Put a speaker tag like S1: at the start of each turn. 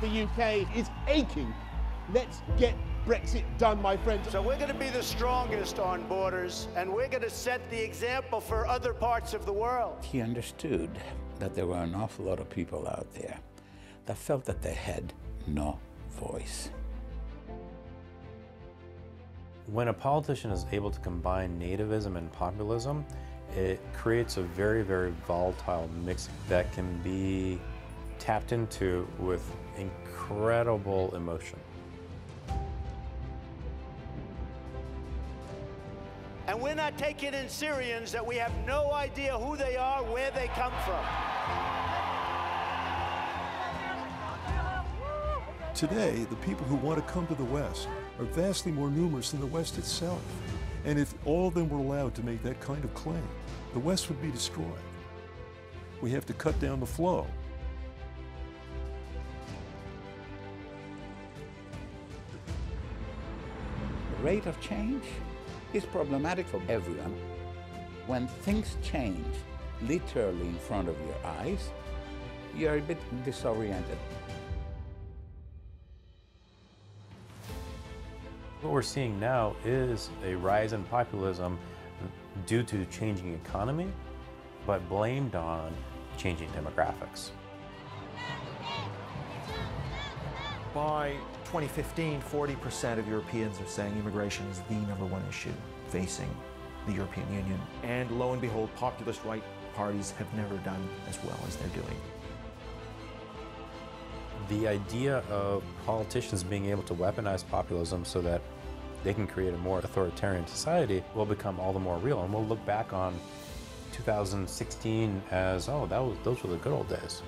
S1: The UK is aching. Let's get Brexit done, my friends.
S2: So we're going to be the strongest on borders, and we're going to set the example for other parts of the world.
S3: He understood that there were an awful lot of people out there that felt that they had no voice.
S4: When a politician is able to combine nativism and populism, it creates a very, very volatile mix that can be tapped into with incredible emotion.
S2: And we're not taking in Syrians that we have no idea who they are, where they come from.
S5: Today, the people who want to come to the West are vastly more numerous than the West itself. And if all of them were allowed to make that kind of claim, the West would be destroyed. We have to cut down the flow.
S3: The rate of change is problematic for everyone. When things change literally in front of your eyes, you're a bit disoriented.
S4: What we're seeing now is a rise in populism due to changing economy, but blamed on changing demographics.
S6: By 2015, 40% of Europeans are saying immigration is the number one issue facing the European Union. And lo and behold, populist right parties have never done as well as they're doing.
S4: The idea of politicians being able to weaponize populism so that they can create a more authoritarian society will become all the more real. And we'll look back on 2016 as, oh, that was, those were the good old days.